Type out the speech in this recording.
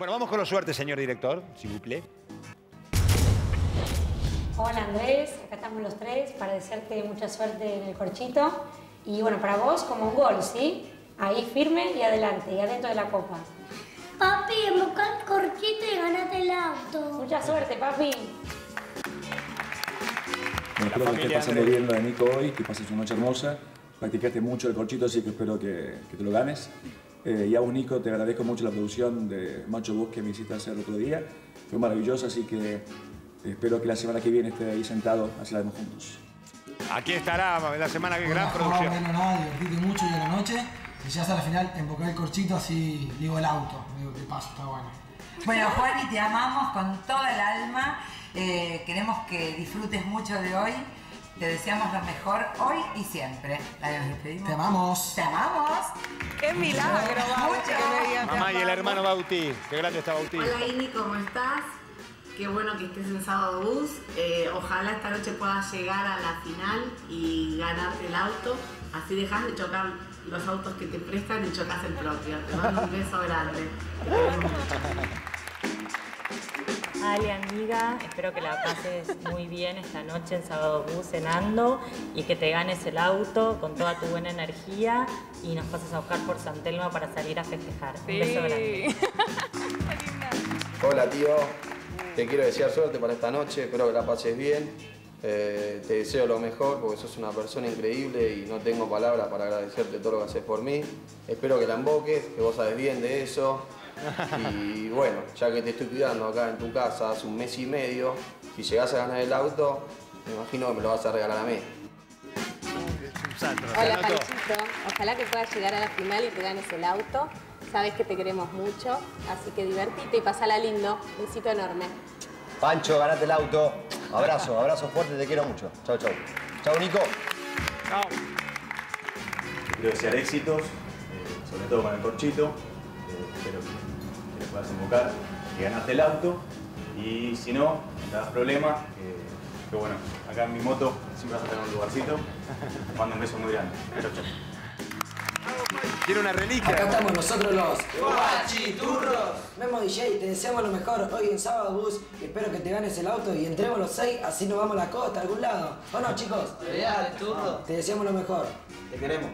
Bueno, vamos con los suertes, señor director, si vous plaît. Hola Andrés, acá estamos los tres para desearte mucha suerte en el corchito. Y bueno, para vos como un gol, ¿sí? Ahí firme y adelante, y adentro de la copa. Papi, emboca el corchito y ganate el auto. Mucha suerte, papi. Bueno, espero que estés pasando bien lo de Nico hoy, que pases una noche hermosa. Practicaste mucho el corchito, así que espero que, que te lo ganes. Eh, y a vos, Nico, te agradezco mucho la producción de Macho Bus que me hiciste hacer el otro día. Fue maravilloso, así que espero que la semana que viene esté ahí sentado, así la vemos juntos. Aquí estará la semana que gran No, producción. bueno, nada, divertite mucho y a la noche. Y ya hasta la final embocar el corchito, así digo el auto. Digo que paso, está bueno. Bueno, Juani, te amamos con toda el alma. Eh, queremos que disfrutes mucho de hoy. Te deseamos lo mejor hoy y siempre. La nos despedimos. Te amamos. Te amamos. ¡Qué milagro, Bauti, Mamá y el hermano Bauti. Qué grande está Bauti. Hola Ini, ¿cómo estás? Qué bueno que estés en Sábado Bus. Eh, ojalá esta noche puedas llegar a la final y ganarte el auto. Así dejas de chocar los autos que te prestan y chocas el propio. Te mando un beso grande. Te queremos mucho. Ale, amiga, espero que la pases muy bien esta noche en Sábado Bus cenando y que te ganes el auto con toda tu buena energía y nos pases a buscar por San Telmo para salir a festejar. Un beso grande. Hola tío, te quiero desear suerte para esta noche, espero que la pases bien. Eh, te deseo lo mejor porque sos una persona increíble y no tengo palabras para agradecerte todo lo que haces por mí. Espero que la emboques, que vos sabes bien de eso. Y bueno, ya que te estoy cuidando acá en tu casa hace un mes y medio, si llegás a ganar el auto, me imagino que me lo vas a regalar a mí. Hola Panchito, ojalá que puedas llegar a la final y te ganes el auto. Sabes que te queremos mucho, así que divertite y pasala lindo. Besito enorme. Pancho, ganate el auto. Abrazo, abrazo fuerte, te quiero mucho. Chau, chau. Chau, Nico. Te quiero desear éxitos, eh, sobre todo con el corchito. Eh, espero que, puedas invocar, que ganaste el auto. Y si no, no te das problema. eh, que bueno, acá en mi moto siempre vas a tener un lugarcito. Te mando un beso muy grande. Chau, chau. Tiene una reliquia. Acá estamos nosotros los Guachiturros. Memo DJ, te deseamos lo mejor hoy en Sábado Bus. Espero que te ganes el auto y entremos los seis, así nos vamos a la costa, a algún lado. ¿O no, chicos? Te deseamos lo mejor. Te queremos.